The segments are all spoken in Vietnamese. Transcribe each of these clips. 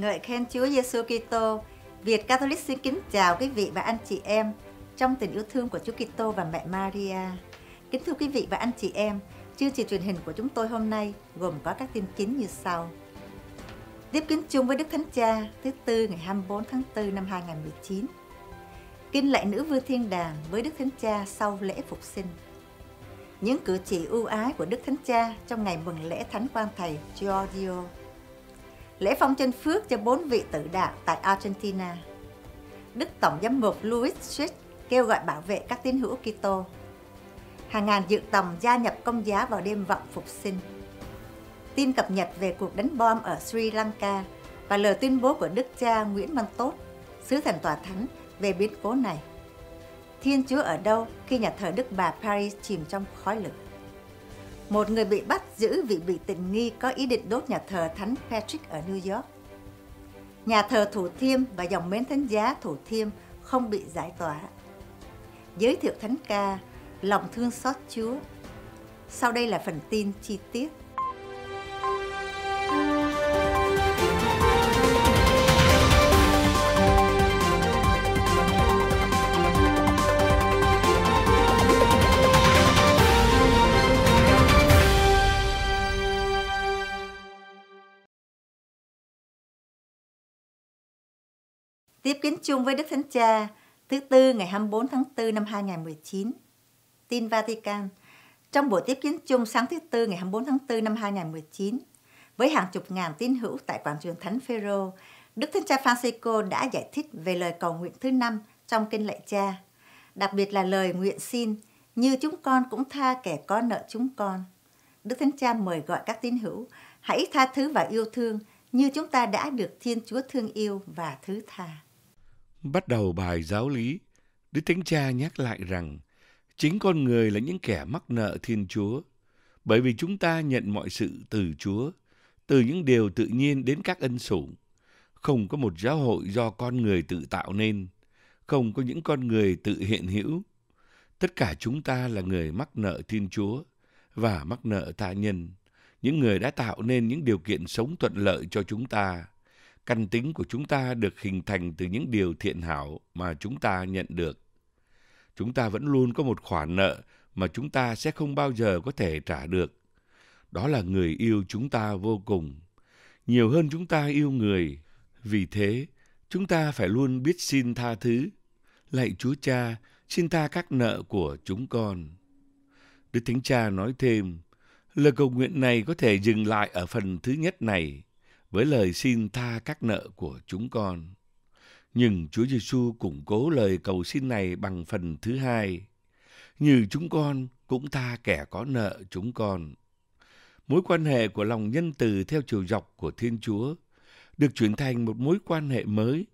Ngợi khen Chúa Giêsu Kitô, Việt Catholic xin kính chào quý vị và anh chị em trong tình yêu thương của Chúa Kitô và mẹ Maria. Kính thưa quý vị và anh chị em, chương trình truyền hình của chúng tôi hôm nay gồm có các tin chính như sau. Tiếp kính chung với Đức Thánh Cha thứ tư ngày 24 tháng 4 năm 2019. Kinh lạy nữ vương thiên đàng với Đức Thánh Cha sau lễ phục sinh. Những cử chỉ ưu ái của Đức Thánh Cha trong ngày mừng lễ Thánh quan thầy Giorgio lễ phong chân phước cho bốn vị tử đạo tại Argentina. Đức Tổng giám mục Louis Schick kêu gọi bảo vệ các tín hữu Kitô. Hàng ngàn dự tòng gia nhập công giá vào đêm vọng phục sinh. Tin cập nhật về cuộc đánh bom ở Sri Lanka và lời tuyên bố của Đức cha Nguyễn Văn Tốt, sứ thần tòa thánh về biến cố này. Thiên Chúa ở đâu khi nhà thờ Đức Bà Paris chìm trong khói lửa? Một người bị bắt giữ vì bị tình nghi có ý định đốt nhà thờ Thánh Patrick ở New York. Nhà thờ Thủ Thiêm và dòng mến thánh giá Thủ Thiêm không bị giải tỏa. Giới thiệu thánh ca, lòng thương xót Chúa. Sau đây là phần tin chi tiết. Tiếp kiến chung với Đức Thánh Cha thứ Tư ngày 24 tháng 4 năm 2019. Tin Vatican Trong buổi tiếp kiến chung sáng thứ Tư ngày 24 tháng 4 năm 2019, với hàng chục ngàn tín hữu tại quảng trường Thánh Phêrô, Đức Thánh Cha Francisco đã giải thích về lời cầu nguyện thứ năm trong kinh lạy cha, đặc biệt là lời nguyện xin như chúng con cũng tha kẻ có nợ chúng con. Đức Thánh Cha mời gọi các tín hữu hãy tha thứ và yêu thương như chúng ta đã được Thiên Chúa thương yêu và thứ tha. Bắt đầu bài giáo lý, Đức Thánh Cha nhắc lại rằng chính con người là những kẻ mắc nợ Thiên Chúa, bởi vì chúng ta nhận mọi sự từ Chúa, từ những điều tự nhiên đến các ân sủng. Không có một giáo hội do con người tự tạo nên, không có những con người tự hiện hữu. Tất cả chúng ta là người mắc nợ Thiên Chúa và mắc nợ tha nhân, những người đã tạo nên những điều kiện sống thuận lợi cho chúng ta. Căn tính của chúng ta được hình thành từ những điều thiện hảo mà chúng ta nhận được. Chúng ta vẫn luôn có một khoản nợ mà chúng ta sẽ không bao giờ có thể trả được. Đó là người yêu chúng ta vô cùng, nhiều hơn chúng ta yêu người. Vì thế, chúng ta phải luôn biết xin tha thứ. Lạy Chúa Cha, xin tha các nợ của chúng con. Đức Thánh Cha nói thêm, lời cầu nguyện này có thể dừng lại ở phần thứ nhất này với lời xin tha các nợ của chúng con. Nhưng Chúa Giêsu củng cố lời cầu xin này bằng phần thứ hai. Như chúng con cũng tha kẻ có nợ chúng con. Mối quan hệ của lòng nhân từ theo chiều dọc của Thiên Chúa được chuyển thành một mối quan hệ mới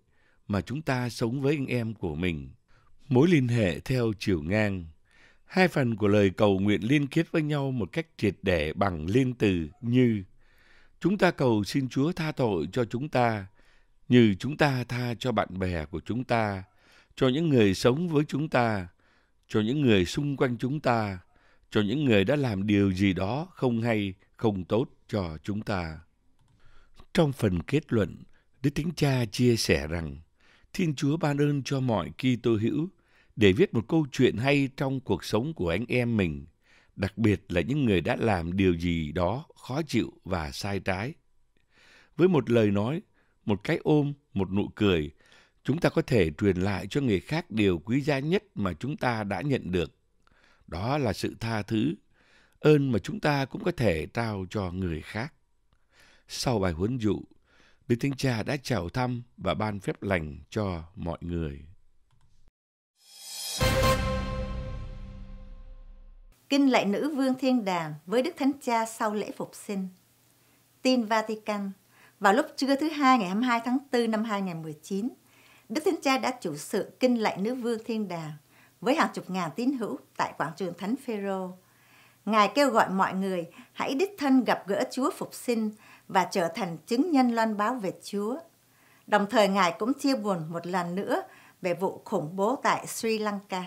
mà chúng ta sống với anh em của mình. Mối liên hệ theo chiều ngang. Hai phần của lời cầu nguyện liên kết với nhau một cách triệt để bằng liên từ như Chúng ta cầu xin Chúa tha tội cho chúng ta, như chúng ta tha cho bạn bè của chúng ta, cho những người sống với chúng ta, cho những người xung quanh chúng ta, cho những người đã làm điều gì đó không hay, không tốt cho chúng ta. Trong phần kết luận, Đức Thánh Cha chia sẻ rằng Thiên Chúa ban ơn cho mọi Kitô hữu để viết một câu chuyện hay trong cuộc sống của anh em mình – đặc biệt là những người đã làm điều gì đó khó chịu và sai trái. Với một lời nói, một cái ôm, một nụ cười, chúng ta có thể truyền lại cho người khác điều quý giá nhất mà chúng ta đã nhận được. Đó là sự tha thứ, ơn mà chúng ta cũng có thể trao cho người khác. Sau bài huấn dụ, Đức Thánh Cha đã chào thăm và ban phép lành cho mọi người. Kinh lạy nữ vương thiên đàng với Đức Thánh Cha sau lễ phục sinh. Tin Vatican Vào lúc trưa thứ hai ngày 22 tháng 4 năm 2019, Đức Thánh Cha đã chủ sự kinh lạy nữ vương thiên đàng với hàng chục ngàn tín hữu tại quảng trường Thánh Phêrô. Ngài kêu gọi mọi người hãy đích thân gặp gỡ Chúa phục sinh và trở thành chứng nhân loan báo về Chúa. Đồng thời Ngài cũng chia buồn một lần nữa về vụ khủng bố tại Sri Lanka.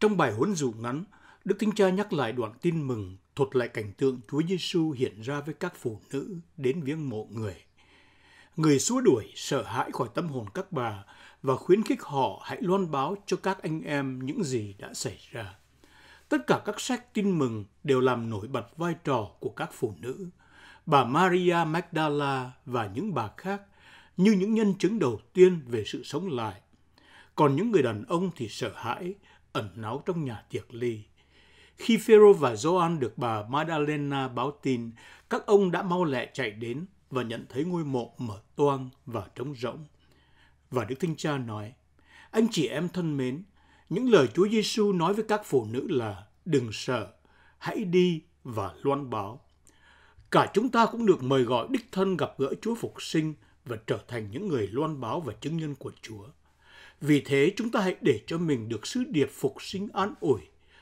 Trong bài huấn dụ ngắn, Đức Thánh Cha nhắc lại đoạn tin mừng, thuật lại cảnh tượng Chúa Giêsu hiện ra với các phụ nữ đến viếng mộ người. Người xua đuổi sợ hãi khỏi tâm hồn các bà và khuyến khích họ hãy loan báo cho các anh em những gì đã xảy ra. Tất cả các sách tin mừng đều làm nổi bật vai trò của các phụ nữ, bà Maria Magdala và những bà khác như những nhân chứng đầu tiên về sự sống lại. Còn những người đàn ông thì sợ hãi, ẩn náu trong nhà tiệc ly. Khi Phêrô và Gioan được bà Madalena báo tin, các ông đã mau lẹ chạy đến và nhận thấy ngôi mộ mở toang và trống rỗng. Và Đức Thánh Cha nói, anh chị em thân mến, những lời Chúa Giêsu nói với các phụ nữ là đừng sợ, hãy đi và loan báo. Cả chúng ta cũng được mời gọi đích thân gặp gỡ Chúa Phục sinh và trở thành những người loan báo và chứng nhân của Chúa. Vì thế chúng ta hãy để cho mình được sứ điệp phục sinh an ủi,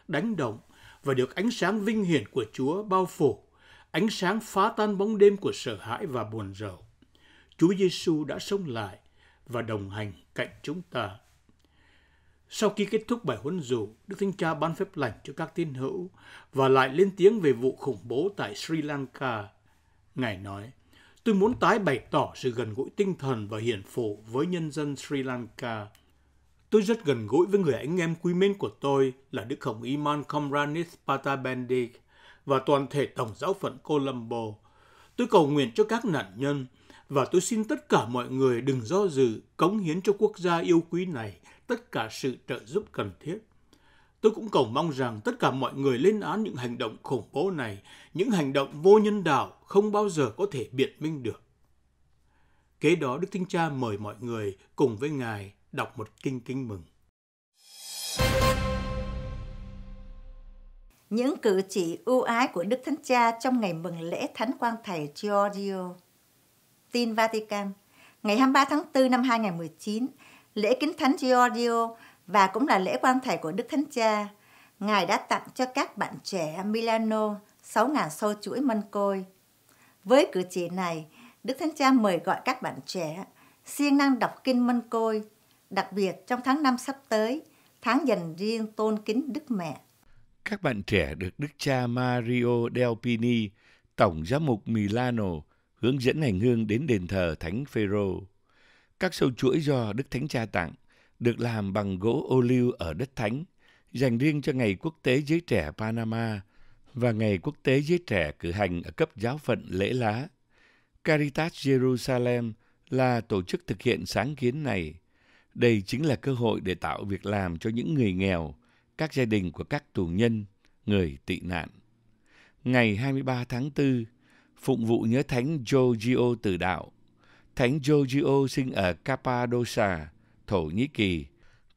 đánh động và được ánh sáng vinh hiển của Chúa bao phủ, ánh sáng phá tan bóng đêm của sợ hãi và buồn rầu. Chúa Giêsu đã sống lại và đồng hành cạnh chúng ta. Sau khi kết thúc bài huấn dụ, Đức Thánh Cha ban phép lành cho các tín hữu và lại lên tiếng về vụ khủng bố tại Sri Lanka. Ngài nói, tôi muốn tái bày tỏ sự gần gũi tinh thần và hiển phụ với nhân dân Sri Lanka. Tôi rất gần gũi với người anh em quý mến của tôi là Đức Hồng Iman Komranith Patabendik và toàn thể Tổng giáo phận Colombo. Tôi cầu nguyện cho các nạn nhân và tôi xin tất cả mọi người đừng do dự cống hiến cho quốc gia yêu quý này tất cả sự trợ giúp cần thiết. Tôi cũng cầu mong rằng tất cả mọi người lên án những hành động khủng bố này, những hành động vô nhân đạo không bao giờ có thể biện minh được. Kế đó Đức Thánh Cha mời mọi người cùng với Ngài đọc một kinh kính mừng. Những cử chỉ ưu ái của Đức Thánh Cha trong ngày mừng lễ Thánh Quang Thầy Giorgio. Tin Vatican, ngày 23 tháng 4 năm 2019, lễ kính Thánh Giorgio và cũng là lễ quan thầy của Đức Thánh Cha. Ngài đã tặng cho các bạn trẻ Milano 6.000 sâu chuỗi mân côi. Với cử chỉ này, Đức Thánh Cha mời gọi các bạn trẻ siêng năng đọc kinh mân côi, đặc biệt trong tháng năm sắp tới, tháng dành riêng tôn kính Đức Mẹ. Các bạn trẻ được Đức cha Mario Del Pini, Tổng giám mục Milano, hướng dẫn hành hương đến đền thờ Thánh Phêrô. Các sâu chuỗi do Đức Thánh Cha tặng được làm bằng gỗ ô liu ở đất thánh, dành riêng cho Ngày Quốc tế Giới Trẻ Panama và Ngày Quốc tế Giới Trẻ cử hành ở cấp giáo phận lễ lá. Caritas Jerusalem là tổ chức thực hiện sáng kiến này. Đây chính là cơ hội để tạo việc làm cho những người nghèo, các gia đình của các tù nhân, người tị nạn. Ngày 23 tháng 4, phụng vụ nhớ Thánh Giorgio Tử Đạo, Thánh Giorgio sinh ở Cappadocia, Thổ Nhĩ Kỳ,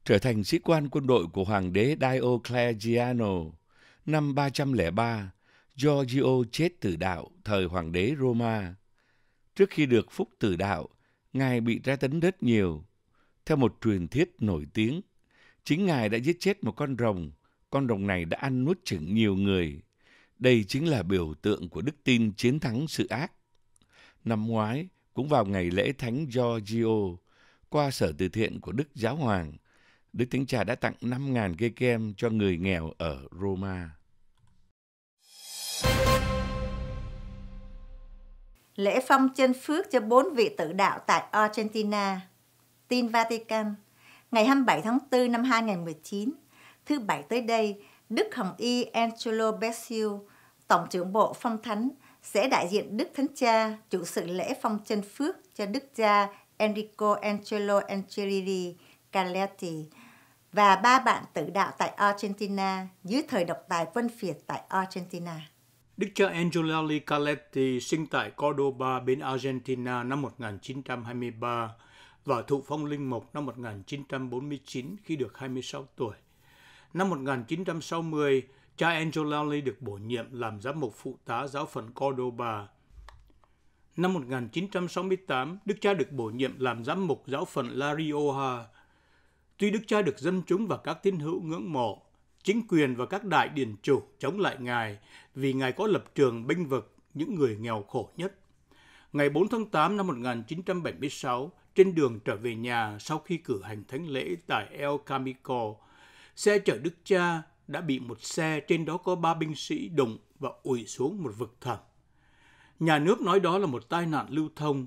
trở thành sĩ quan quân đội của Hoàng đế Diocletiano. Năm 303, Giorgio chết tử đạo thời Hoàng đế Roma. Trước khi được phúc tử đạo, Ngài bị tra tấn rất nhiều. Theo một truyền thuyết nổi tiếng, chính Ngài đã giết chết một con rồng. Con rồng này đã ăn nuốt chửng nhiều người. Đây chính là biểu tượng của đức tin chiến thắng sự ác. Năm ngoái, cũng vào ngày lễ Thánh Giorgio, qua sở từ thiện của Đức Giáo Hoàng, Đức Thánh Cha đã tặng 5.000 cây kem cho người nghèo ở Roma. Lễ phong chân phước cho bốn vị tử đạo tại Argentina. Tin Vatican, ngày 27 tháng 4 năm 2019, thứ Bảy tới đây, Đức Hồng Y Angelo Bessio, Tổng trưởng Bộ Phong Thánh, sẽ đại diện Đức Thánh Cha chủ sự lễ phong chân phước cho Đức cha Enrico Angelo Angelini Caletti và ba bạn tử đạo tại Argentina dưới thời độc tài quân Việt tại Argentina. Đức cha Angelelli Caletti sinh tại Cordoba bên Argentina năm 1923 và thụ phong linh mục năm 1949 khi được 26 tuổi. Năm 1960, cha Angelelli được bổ nhiệm làm giám mục phụ tá giáo phận Cordoba. Năm 1968, Đức cha được bổ nhiệm làm giám mục giáo phận La Rioja. Tuy Đức cha được dân chúng và các tín hữu ngưỡng mộ, chính quyền và các đại điển chủ chống lại Ngài vì Ngài có lập trường binh vực những người nghèo khổ nhất. Ngày 4 tháng 8 năm 1976, trên đường trở về nhà sau khi cử hành thánh lễ tại El Camico, xe chở Đức cha đã bị một xe trên đó có ba binh sĩ đụng và ủi xuống một vực thẳm. Nhà nước nói đó là một tai nạn lưu thông,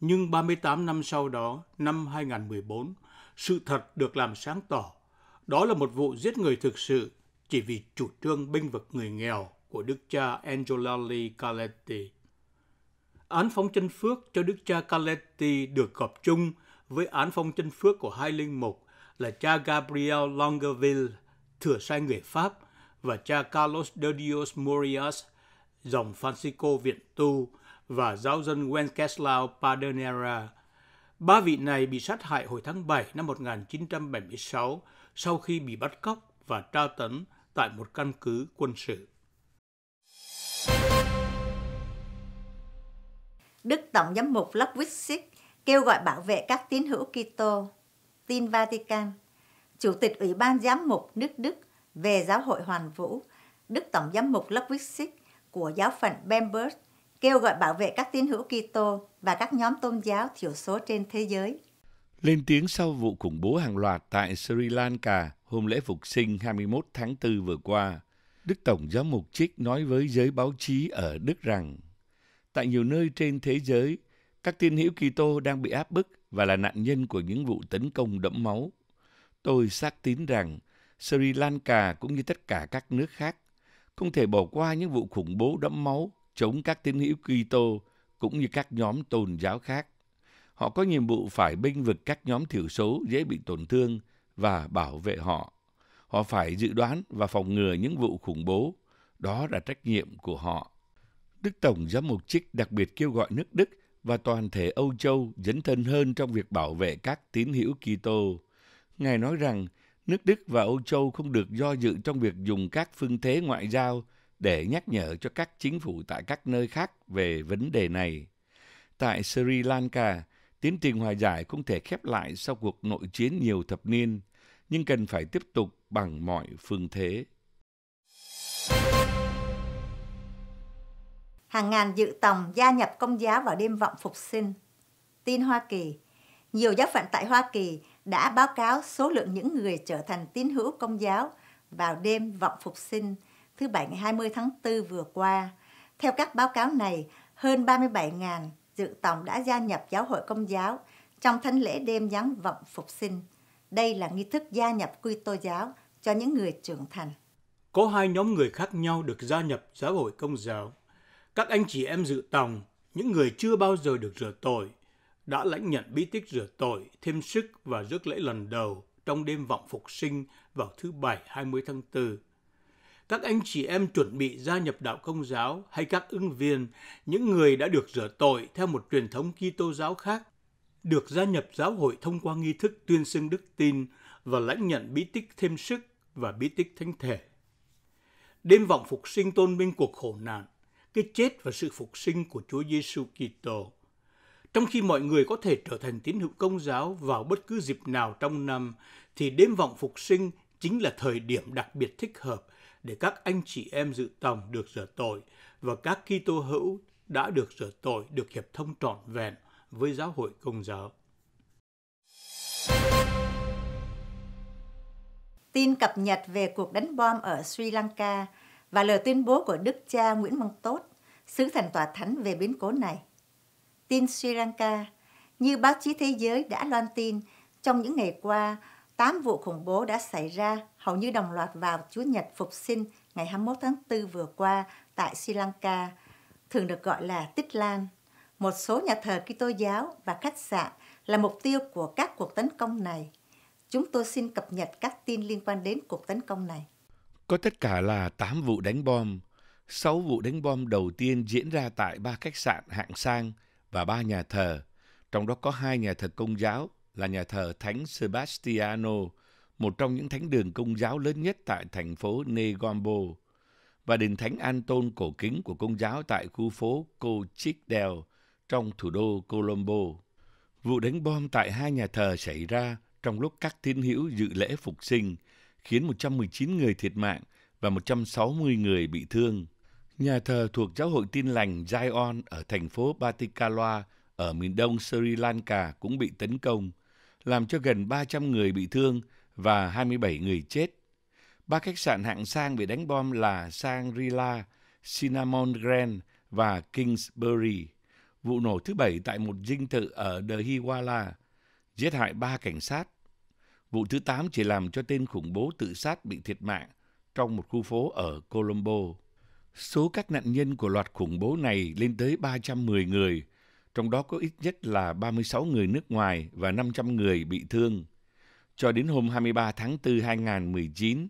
Nhưng 38 năm sau đó, năm 2014, sự thật được làm sáng tỏ. Đó là một vụ giết người thực sự chỉ vì chủ trương binh vực người nghèo của đức cha Angelo Caletti. Án phóng chân phước cho đức cha Caletti được gộp chung với án phóng chân phước của hai linh mục là cha Gabriel Longueville, thừa sai người Pháp, và cha Carlos de Dios Morias, dòng Francisco Viện Tu, và giáo dân Wenceslao Padernera. Ba vị này bị sát hại hồi tháng 7 năm 1976 sau khi bị bắt cóc và tra tấn tại một căn cứ quân sự. Đức Tổng giám mục Lockwitz kêu gọi bảo vệ các tín hữu Kitô. Tin Vatican. Chủ tịch Ủy ban Giám mục nước Đức về Giáo hội Hoàn Vũ, Đức Tổng giám mục Lockwitz của giáo phận Bamberg kêu gọi bảo vệ các tín hữu Kitô và các nhóm tôn giáo thiểu số trên thế giới. Lên tiếng sau vụ khủng bố hàng loạt tại Sri Lanka hôm lễ phục sinh 21 tháng 4 vừa qua, Đức Tổng giám mục Trích nói với giới báo chí ở Đức rằng tại nhiều nơi trên thế giới, các tín hữu Kitô đang bị áp bức và là nạn nhân của những vụ tấn công đẫm máu. Tôi xác tín rằng Sri Lanka cũng như tất cả các nước khác không thể bỏ qua những vụ khủng bố đẫm máu chống các tín hữu Kitô cũng như các nhóm tôn giáo khác. Họ có nhiệm vụ phải binh vực các nhóm thiểu số dễ bị tổn thương và bảo vệ họ. Họ phải dự đoán và phòng ngừa những vụ khủng bố. Đó là trách nhiệm của họ. Đức Tổng giám mục Trích đặc biệt kêu gọi nước Đức và toàn thể Âu Châu dấn thân hơn trong việc bảo vệ các tín hữu Kitô. Ngài nói rằng nước Đức và Âu Châu không được do dự trong việc dùng các phương thế ngoại giao để nhắc nhở cho các chính phủ tại các nơi khác về vấn đề này. Tại Sri Lanka, tiến trình hòa giải không thể khép lại sau cuộc nội chiến nhiều thập niên, nhưng cần phải tiếp tục bằng mọi phương thế. Hàng ngàn dự tòng gia nhập công giáo vào đêm vọng phục sinh. Tin Hoa Kỳ Nhiều giáo phận tại Hoa Kỳ đã báo cáo số lượng những người trở thành tín hữu công giáo vào đêm vọng phục sinh thứ Bảy ngày 20 tháng 4 vừa qua. Theo các báo cáo này, hơn 37.000 dự tòng đã gia nhập giáo hội công giáo trong thánh lễ đêm giáng vọng phục sinh. Đây là nghi thức gia nhập quy tô giáo cho những người trưởng thành. Có hai nhóm người khác nhau được gia nhập giáo hội công giáo. Các anh chị em dự tòng, những người chưa bao giờ được rửa tội, đã lãnh nhận bí tích rửa tội, thêm sức và rước lễ lần đầu trong đêm vọng phục sinh vào thứ Bảy 20 tháng 4. Các anh chị em chuẩn bị gia nhập đạo công giáo hay các ứng viên, những người đã được rửa tội theo một truyền thống Kitô giáo khác, được gia nhập giáo hội thông qua nghi thức tuyên xưng đức tin và lãnh nhận bí tích thêm sức và bí tích thánh thể. Đêm vọng phục sinh tôn vinh cuộc khổ nạn, cái chết và sự phục sinh của Chúa Giêsu Kitô trong khi mọi người có thể trở thành tín hữu công giáo vào bất cứ dịp nào trong năm, thì đêm vọng phục sinh chính là thời điểm đặc biệt thích hợp để các anh chị em dự tòng được rửa tội và các Kitô hữu đã được rửa tội được hiệp thông trọn vẹn với giáo hội công giáo. Tin cập nhật về cuộc đánh bom ở Sri Lanka và lời tuyên bố của Đức cha Nguyễn Văn Tốt, sứ thần tòa thánh về biến cố này – tin Sri Lanka. Như báo chí thế giới đã loan tin, trong những ngày qua, 8 vụ khủng bố đã xảy ra hầu như đồng loạt vào Chúa Nhật Phục sinh ngày 21 tháng 4 vừa qua tại Sri Lanka, thường được gọi là Tích Lan. Một số nhà thờ Kitô giáo và khách sạn là mục tiêu của các cuộc tấn công này. Chúng tôi xin cập nhật các tin liên quan đến cuộc tấn công này. Có tất cả là 8 vụ đánh bom. 6 vụ đánh bom đầu tiên diễn ra tại ba khách sạn hạng sang – và ba nhà thờ, trong đó có hai nhà thờ công giáo là nhà thờ Thánh Sebastiano, một trong những thánh đường công giáo lớn nhất tại thành phố Negombo, và đền Thánh Anton cổ kính của công giáo tại khu phố Cochicdel trong thủ đô Colombo. Vụ đánh bom tại hai nhà thờ xảy ra trong lúc các tín hữu dự lễ phục sinh, khiến 119 người thiệt mạng và 160 người bị thương. Nhà thờ thuộc giáo hội tin lành Zion ở thành phố Batticaloa ở miền đông Sri Lanka cũng bị tấn công, làm cho gần 300 người bị thương và 27 người chết. Ba khách sạn hạng sang bị đánh bom là Shangri-La, Cinnamon Grand và Kingsbury. vụ nổ thứ bảy tại một dinh thự ở Dehiwala giết hại ba cảnh sát. Vụ thứ tám chỉ làm cho tên khủng bố tự sát bị thiệt mạng trong một khu phố ở Colombo. Số các nạn nhân của loạt khủng bố này lên tới 310 người, trong đó có ít nhất là 36 người nước ngoài và 500 người bị thương. Cho đến hôm 23 tháng 4 2019,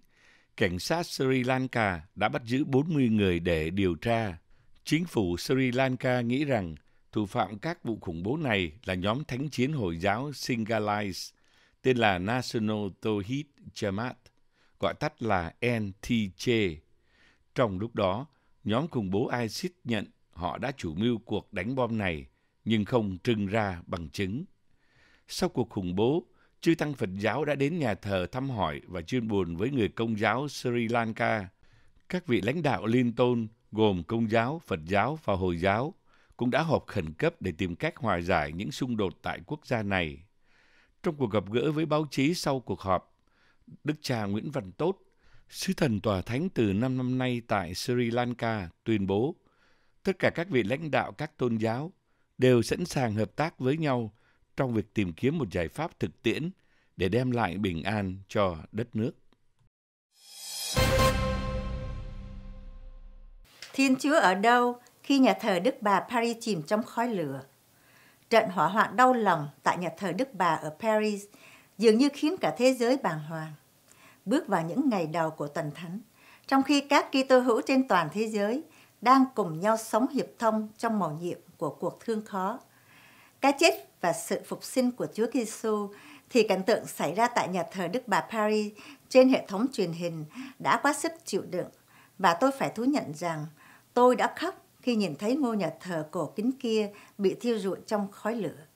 cảnh sát Sri Lanka đã bắt giữ 40 người để điều tra. Chính phủ Sri Lanka nghĩ rằng thủ phạm các vụ khủng bố này là nhóm thánh chiến Hồi giáo Sinhalese, tên là National Tawhid Jamaat, gọi tắt là NTJ. Trong lúc đó, nhóm khủng bố ISIS nhận họ đã chủ mưu cuộc đánh bom này, nhưng không trưng ra bằng chứng. Sau cuộc khủng bố, chư tăng Phật giáo đã đến nhà thờ thăm hỏi và chia buồn với người công giáo Sri Lanka. Các vị lãnh đạo liên tôn gồm công giáo, Phật giáo và Hồi giáo cũng đã họp khẩn cấp để tìm cách hòa giải những xung đột tại quốc gia này. Trong cuộc gặp gỡ với báo chí sau cuộc họp, Đức cha Nguyễn Văn Tốt, sứ thần tòa thánh từ 5 năm nay tại Sri Lanka tuyên bố tất cả các vị lãnh đạo các tôn giáo đều sẵn sàng hợp tác với nhau trong việc tìm kiếm một giải pháp thực tiễn để đem lại bình an cho đất nước. Thiên Chúa ở đâu khi nhà thờ Đức Bà Paris chìm trong khói lửa? Trận hỏa hoạn đau lòng tại nhà thờ Đức Bà ở Paris dường như khiến cả thế giới bàng hoàng. Bước vào những ngày đầu của tuần thánh, trong khi các Kitô hữu trên toàn thế giới đang cùng nhau sống hiệp thông trong mầu nhiệm của cuộc thương khó. Cái chết và sự phục sinh của Chúa Giêsu thì cảnh tượng xảy ra tại nhà thờ Đức Bà Paris trên hệ thống truyền hình đã quá sức chịu đựng và tôi phải thú nhận rằng tôi đã khóc khi nhìn thấy ngôi nhà thờ cổ kính kia bị thiêu rụi trong khói lửa.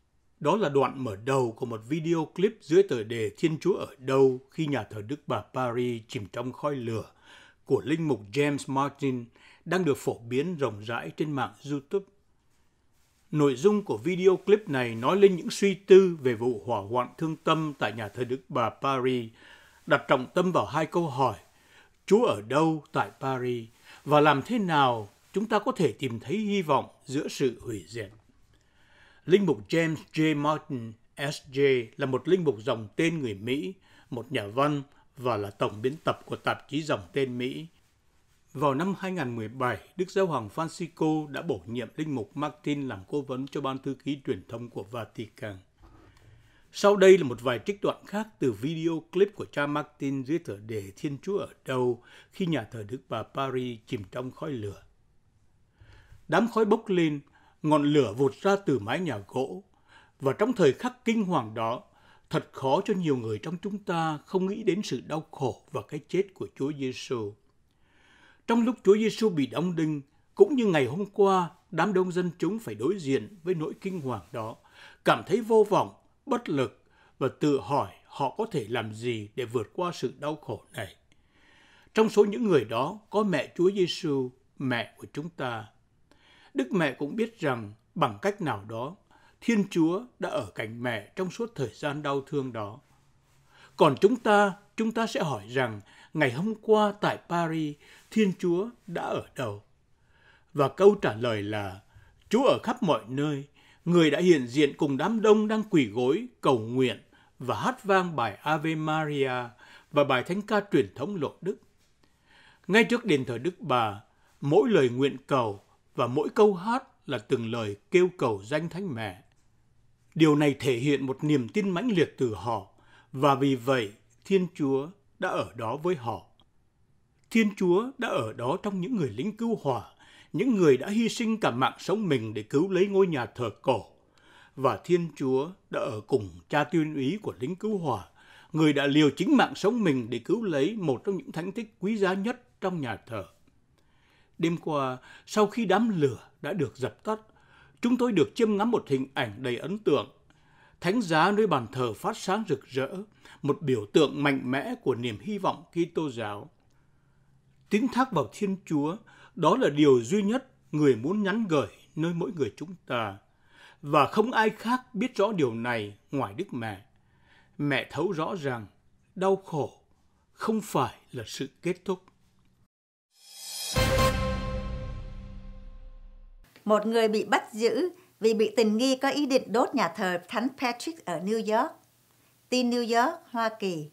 Đó là đoạn mở đầu của một video clip dưới tờ đề Thiên Chúa ở đâu khi nhà thờ Đức Bà Paris chìm trong khói lửa của linh mục James Martin đang được phổ biến rộng rãi trên mạng YouTube. Nội dung của video clip này nói lên những suy tư về vụ hỏa hoạn thương tâm tại nhà thờ Đức Bà Paris, đặt trọng tâm vào hai câu hỏi Chúa ở đâu tại Paris và làm thế nào chúng ta có thể tìm thấy hy vọng giữa sự hủy diệt. Linh mục James J. Martin, S.J. là một linh mục dòng tên người Mỹ, một nhà văn và là tổng biên tập của tạp chí dòng tên Mỹ. Vào năm 2017, Đức Giáo hoàng Francisco đã bổ nhiệm linh mục Martin làm cố vấn cho ban thư ký truyền thông của Vatican. Sau đây là một vài trích đoạn khác từ video clip của cha Martin dưới tờ đề Thiên Chúa ở đâu khi nhà thờ Đức Bà Paris chìm trong khói lửa. Đám khói bốc lên, ngọn lửa vụt ra từ mái nhà gỗ. Và trong thời khắc kinh hoàng đó, thật khó cho nhiều người trong chúng ta không nghĩ đến sự đau khổ và cái chết của Chúa Giêsu. Trong lúc Chúa Giêsu bị đóng đinh, cũng như ngày hôm qua, đám đông dân chúng phải đối diện với nỗi kinh hoàng đó, cảm thấy vô vọng, bất lực và tự hỏi họ có thể làm gì để vượt qua sự đau khổ này. Trong số những người đó có mẹ Chúa Giêsu, mẹ của chúng ta. Đức mẹ cũng biết rằng bằng cách nào đó, Thiên Chúa đã ở cạnh mẹ trong suốt thời gian đau thương đó. Còn chúng ta, chúng ta sẽ hỏi rằng ngày hôm qua tại Paris, Thiên Chúa đã ở đâu? Và câu trả lời là Chúa ở khắp mọi nơi, người đã hiện diện cùng đám đông đang quỳ gối, cầu nguyện và hát vang bài Ave Maria và bài thánh ca truyền thống lộ đức. Ngay trước đền thờ Đức Bà, mỗi lời nguyện cầu và mỗi câu hát là từng lời kêu cầu danh Thánh Mẹ. Điều này thể hiện một niềm tin mãnh liệt từ họ và vì vậy Thiên Chúa đã ở đó với họ. Thiên Chúa đã ở đó trong những người lính cứu hỏa, những người đã hy sinh cả mạng sống mình để cứu lấy ngôi nhà thờ cổ. Và Thiên Chúa đã ở cùng cha tuyên úy của lính cứu hỏa, người đã liều chính mạng sống mình để cứu lấy một trong những thánh tích quý giá nhất trong nhà thờ. Đêm qua, sau khi đám lửa đã được dập tắt, chúng tôi được chiêm ngắm một hình ảnh đầy ấn tượng. Thánh giá nơi bàn thờ phát sáng rực rỡ, một biểu tượng mạnh mẽ của niềm hy vọng Kitô giáo. Tín thác vào Thiên Chúa, đó là điều duy nhất người muốn nhắn gửi nơi mỗi người chúng ta. Và không ai khác biết rõ điều này ngoài Đức Mẹ. Mẹ thấu rõ rằng đau khổ không phải là sự kết thúc. Một người bị bắt giữ vì bị tình nghi có ý định đốt nhà thờ Thánh Patrick ở New York. Tin New York, Hoa Kỳ,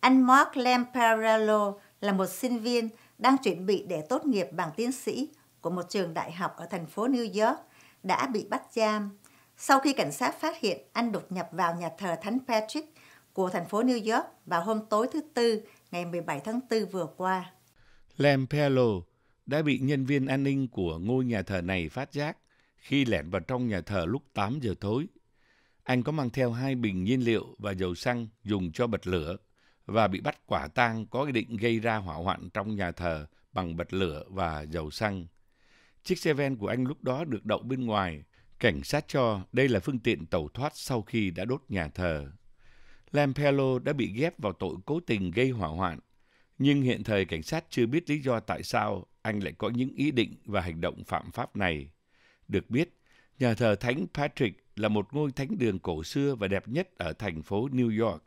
anh Mark Lamparello là một sinh viên đang chuẩn bị để tốt nghiệp bằng tiến sĩ của một trường đại học ở thành phố New York đã bị bắt giam sau khi cảnh sát phát hiện anh đột nhập vào nhà thờ Thánh Patrick của thành phố New York vào hôm tối thứ Tư ngày 17 tháng 4 vừa qua. Lamparello đã bị nhân viên an ninh của ngôi nhà thờ này phát giác khi lẻn vào trong nhà thờ lúc 8 giờ tối. Anh có mang theo hai bình nhiên liệu và dầu xăng dùng cho bật lửa và bị bắt quả tang có ý định gây ra hỏa hoạn trong nhà thờ bằng bật lửa và dầu xăng. Chiếc xe ven của anh lúc đó được đậu bên ngoài. Cảnh sát cho đây là phương tiện tẩu thoát sau khi đã đốt nhà thờ. Lampello đã bị ghép vào tội cố tình gây hỏa hoạn. Nhưng hiện thời cảnh sát chưa biết lý do tại sao anh lại có những ý định và hành động phạm pháp này. Được biết, nhà thờ Thánh Patrick là một ngôi thánh đường cổ xưa và đẹp nhất ở thành phố New York.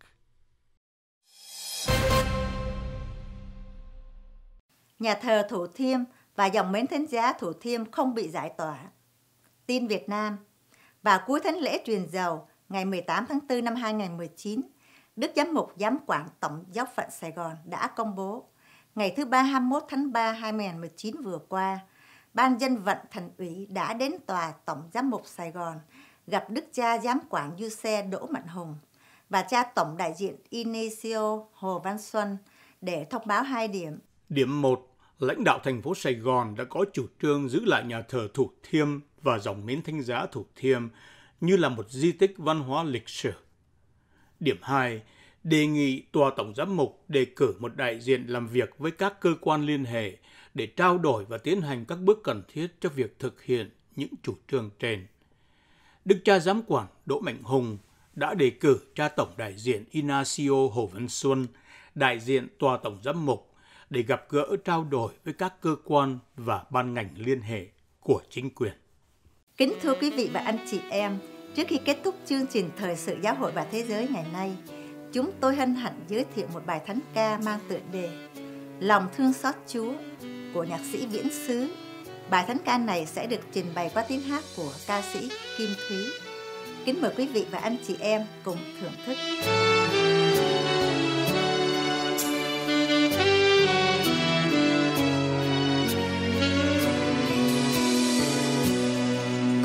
Nhà thờ Thủ Thiêm và dòng mến thánh giá Thủ Thiêm không bị giải tỏa. Tin Việt Nam Vào cuối thánh lễ truyền dầu ngày 18 tháng 4 năm 2019, Đức Giám mục Giám quản Tổng giáo phận Sài Gòn đã công bố ngày thứ ba 21 tháng 3 2019 vừa qua, Ban dân vận thành ủy đã đến tòa Tổng giám mục Sài Gòn gặp Đức cha giám quản du xe Đỗ Mạnh Hùng và cha tổng đại diện Inesio Hồ Văn Xuân để thông báo hai điểm. Điểm 1. Lãnh đạo thành phố Sài Gòn đã có chủ trương giữ lại nhà thờ Thủ Thiêm và dòng mến thanh giá Thủ Thiêm như là một di tích văn hóa lịch sử. Điểm 2. Đề nghị Tòa Tổng Giám mục đề cử một đại diện làm việc với các cơ quan liên hệ để trao đổi và tiến hành các bước cần thiết cho việc thực hiện những chủ trương trên. Đức cha giám quản Đỗ Mạnh Hùng đã đề cử cha tổng đại diện Inacio Hồ Văn Xuân, đại diện tòa tổng giám mục để gặp gỡ trao đổi với các cơ quan và ban ngành liên hệ của chính quyền. Kính thưa quý vị và anh chị em, trước khi kết thúc chương trình Thời sự Giáo hội và Thế giới ngày nay, chúng tôi hân hạnh giới thiệu một bài thánh ca mang tựa đề Lòng thương xót Chúa của nhạc sĩ Viễn Sứ. Bài thánh ca này sẽ được trình bày qua tiếng hát của ca sĩ Kim Thúy. Kính mời quý vị và anh chị em cùng thưởng thức.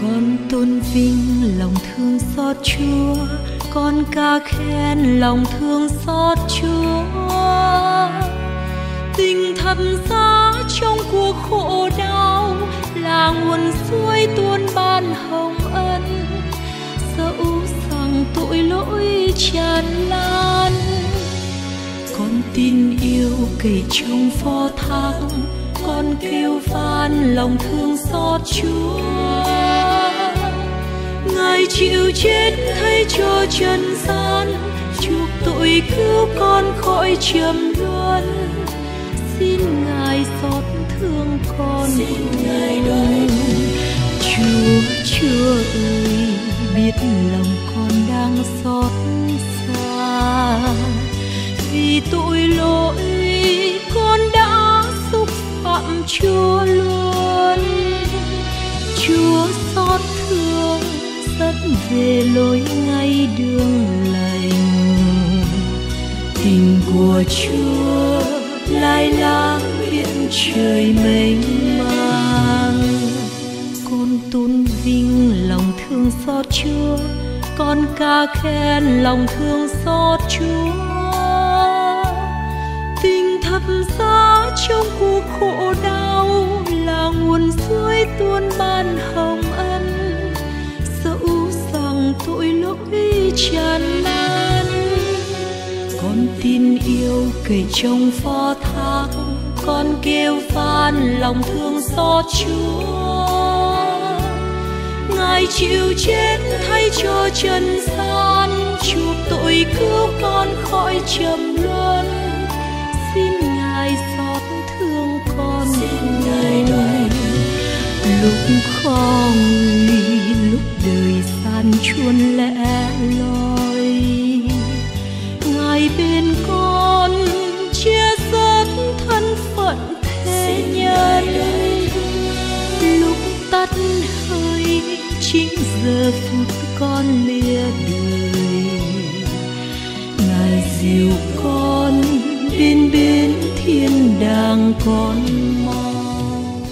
Con tôn vinh lòng thương xót chúa. Con ca khen lòng thương xót chúa. Tình thầm giá trong cuộc khổ đau là nguồn suối tuôn ban hồng ân. Dẫu rằng tội lỗi tràn lan, con tin yêu kể trong phó thác con kêu van lòng thương xót chúa ngài chịu chết thay cho trần gian chuộc tội cứu con khỏi trầm luân. Xin ngài xót thương con xin ngài đời chúa chúa ơi về lối ngay đường lành. Tình của chúa lai láng biển trời mênh mang. Con tôn vinh lòng thương xót chúa, con ca khen lòng thương xót chúa. Tình thật giá trong cuộc khổ đau là nguồn suối tuôn ban hồng tràn lan. Con tin yêu kể trong phó thác con kêu van lòng thương xót chúa. Ngài chịu chết thay cho trần gian chuộc tội cứu con khỏi trầm luân. Xin ngài xót thương con. Xin ngài lúc khó nguy gian chuôn lẻ loi. Ngài bên con chia sớt thân phận thế nhân. lúc tắt hơi chính giờ phút con lìa đời ngài dìu con đến bên thiên đàng con mong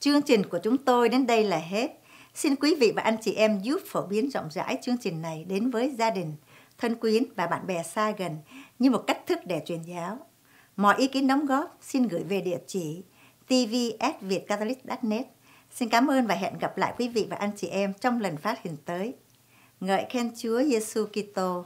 chương trình của chúng tôi đến đây là hết xin quý vị và anh chị em giúp phổ biến rộng rãi chương trình này đến với gia đình, thân quyến và bạn bè xa gần như một cách thức để truyền giáo mọi ý kiến đóng góp xin gửi về địa chỉ tv@vietcatholic.net Xin cảm ơn và hẹn gặp lại quý vị và anh chị em trong lần phát hình tới. Ngợi khen Chúa Giêsu Kitô.